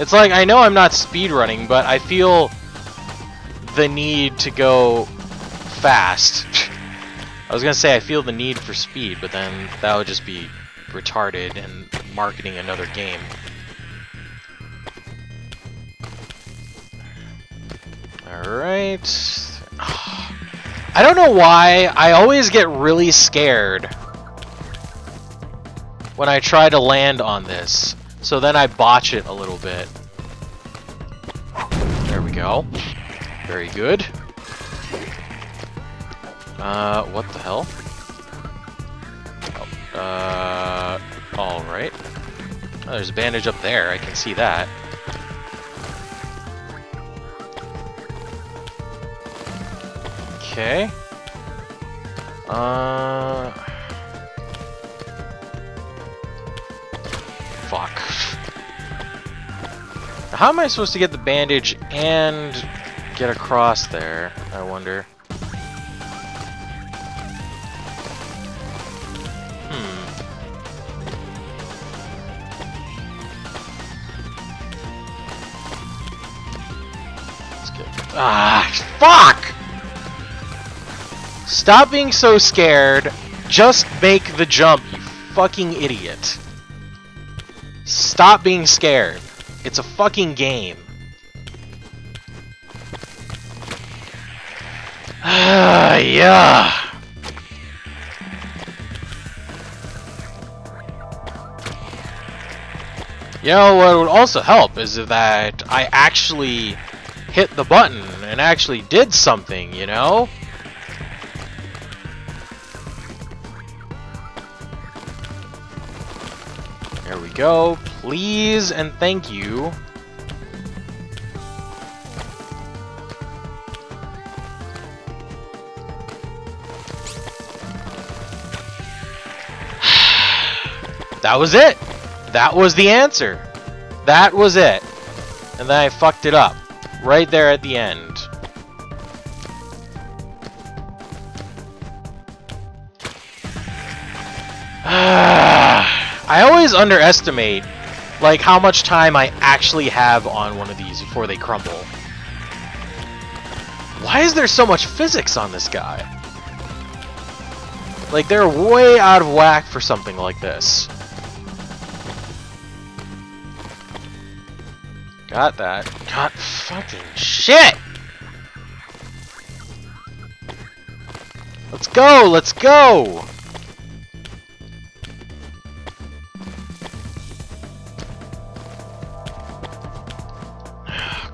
It's like, I know I'm not speedrunning, but I feel the need to go fast. I was gonna say I feel the need for speed, but then that would just be retarded and marketing another game. Alright. I don't know why, I always get really scared when I try to land on this. So then I botch it a little bit. There we go. Very good. Uh, what the hell? Uh, alright. Oh, there's a bandage up there, I can see that. Okay. Uh... Fuck. How am I supposed to get the bandage and get across there, I wonder? Ah, fuck! Stop being so scared. Just make the jump, you fucking idiot. Stop being scared. It's a fucking game. Ah, yeah. You know, what would also help is that I actually hit the button and actually did something, you know? There we go. Please and thank you. that was it. That was the answer. That was it. And then I fucked it up. Right there at the end. I always underestimate like how much time I actually have on one of these before they crumble. Why is there so much physics on this guy? Like they're way out of whack for something like this. Got that. Got fucking shit! Let's go! Let's go!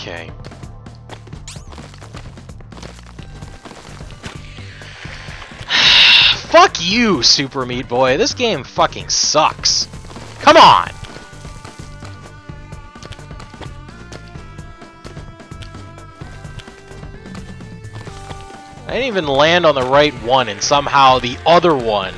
Okay. Fuck you, Super Meat Boy. This game fucking sucks. Come on! I didn't even land on the right one, and somehow the other one,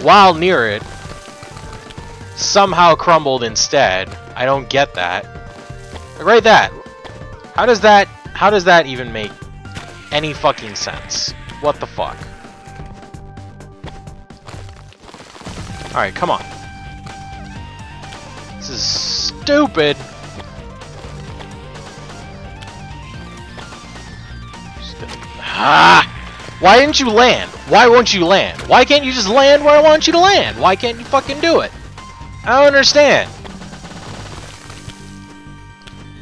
while near it, somehow crumbled instead. I don't get that. Right that. How does that, how does that even make any fucking sense? What the fuck? Alright, come on. This is stupid. Ah! Why didn't you land? Why won't you land? Why can't you just land where I want you to land? Why can't you fucking do it? I don't understand.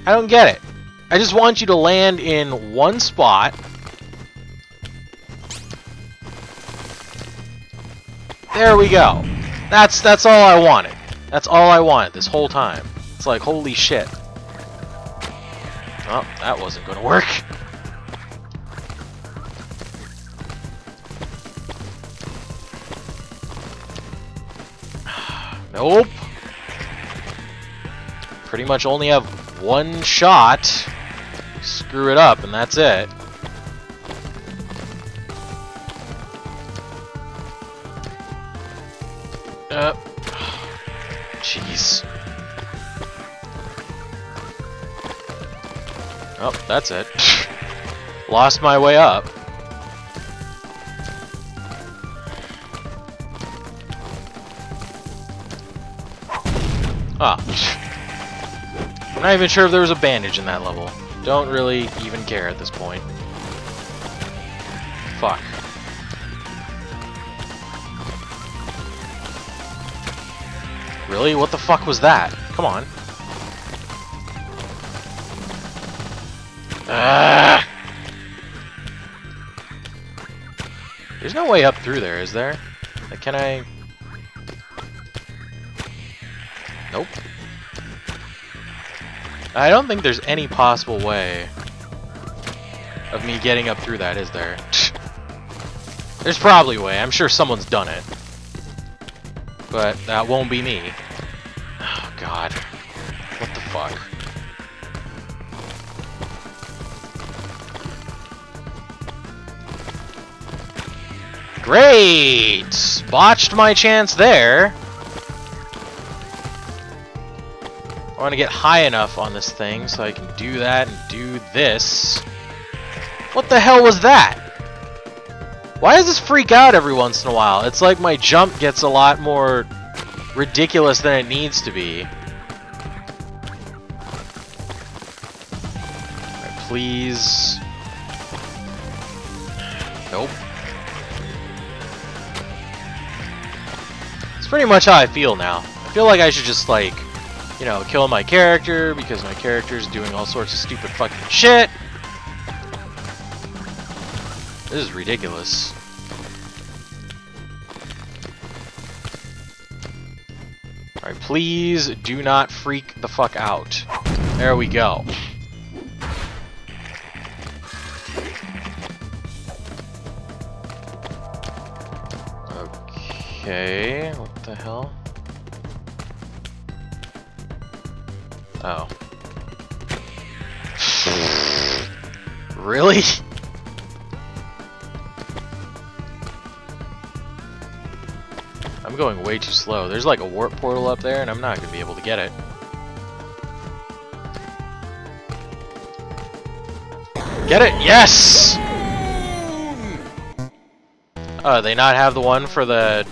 I don't get it. I just want you to land in one spot. There we go. That's that's all I wanted. That's all I wanted this whole time. It's like, holy shit. Oh, that wasn't gonna work. Nope. Pretty much only have one shot. Screw it up, and that's it. Uh, jeez. Oh, that's it. Lost my way up. Ah. I'm not even sure if there was a bandage in that level. Don't really even care at this point. Fuck. Really? What the fuck was that? Come on. Ah! There's no way up through there, is there? Like, can I... Nope. I don't think there's any possible way of me getting up through that, is there? there's probably a way. I'm sure someone's done it. But that won't be me. Oh, God. What the fuck? Great! Botched my chance there. I want to get high enough on this thing so I can do that and do this. What the hell was that? Why does this freak out every once in a while? It's like my jump gets a lot more ridiculous than it needs to be. Right, please. Nope. It's pretty much how I feel now. I feel like I should just, like, you know, kill my character because my character's doing all sorts of stupid fucking shit. This is ridiculous. Alright, please do not freak the fuck out. There we go. Okay, what the hell? Oh. really? I'm going way too slow. There's like a warp portal up there and I'm not going to be able to get it. Get it? Yes! Oh, they not have the one for the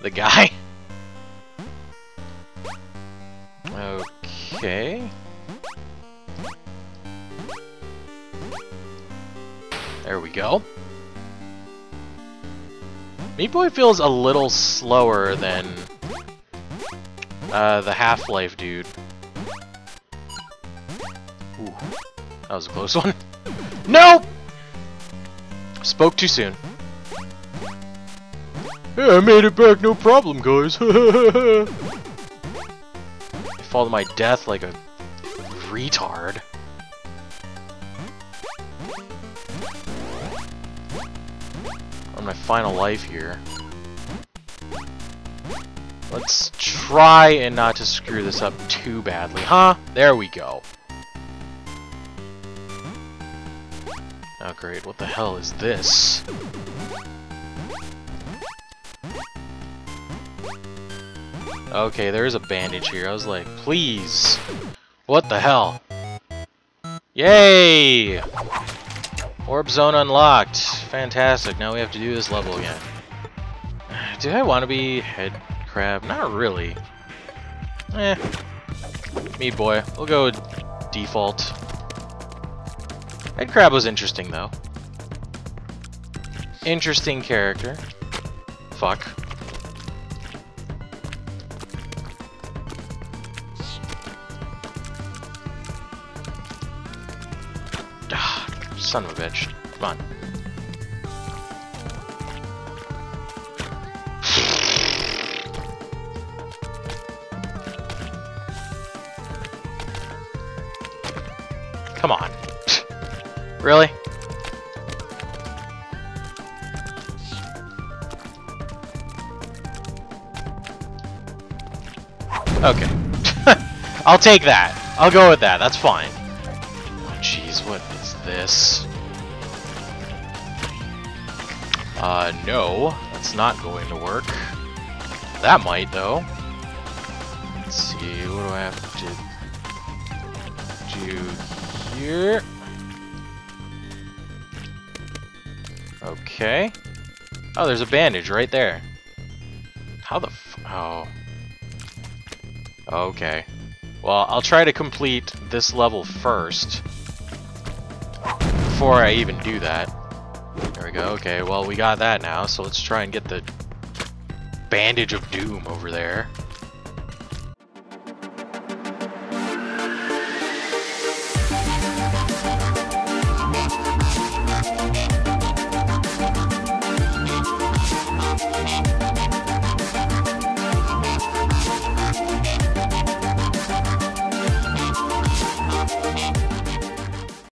the guy? Okay. There we go. Meat Boy feels a little slower than uh, the Half-Life dude. Ooh, that was a close one. nope! Spoke too soon. I made it back, no problem, guys. Fall to my death like a retard. On my final life here. Let's try and not to screw this up too badly, huh? There we go. Oh great, what the hell is this? Okay, there is a bandage here. I was like, please. What the hell? Yay! Orb zone unlocked. Fantastic. Now we have to do this level again. Do I want to be head crab? Not really. Eh. Meat boy. We'll go default. Head crab was interesting though. Interesting character. Fuck. Son of a bitch. Come on. Come on. really? Okay. I'll take that. I'll go with that. That's fine. This? Uh, no, that's not going to work. That might, though. Let's see, what do I have to do here? Okay. Oh, there's a bandage right there. How the f- oh. Okay. Well, I'll try to complete this level first. Before I even do that. There we go. Okay, well, we got that now, so let's try and get the Bandage of Doom over there.